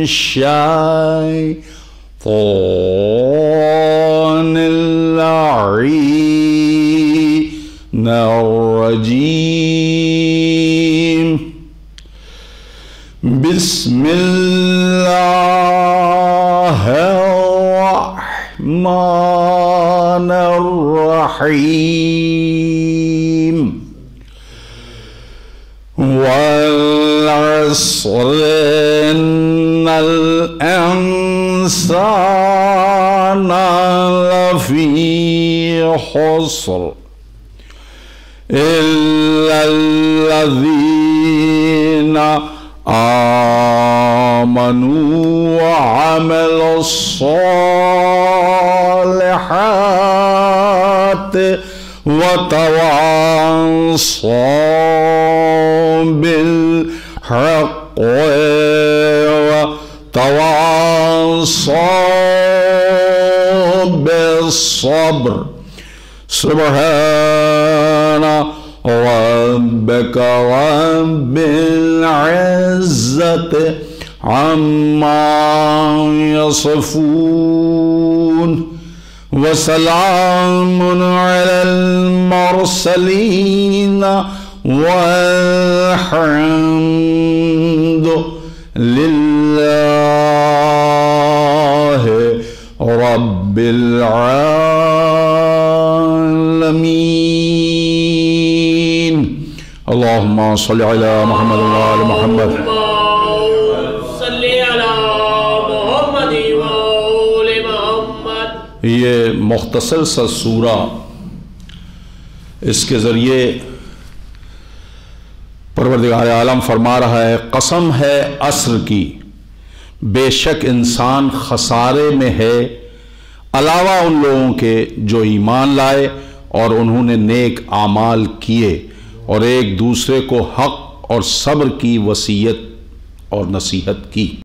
الشيطان اللعين الرجيم. بسم الله الرحمن الرحيم. والعصر الإنسان لفي خسر إلا الذين آمنوا وعملوا الصالحات وتواصوا بالحق وتواصوا بالصبر سبحان ربك رب العزة عما يصفون. وسلام على المرسلين والحمد. للہ رب العالمین۔ اللہم صلی علی محمد و محمد۔ یہ مختصر سا سورہ اس کے ذریعے پروردگار عالم فرما رہا ہے، قسم ہے عصر کی۔ بے شک انسان خسارے میں ہے۔ علاوہ ان لوگوں کے جو ایمان لائے اور انہوں نے نیک اعمال کیے اور ایک دوسرے کو حق اور صبر کی وصیت اور نصیحت کی۔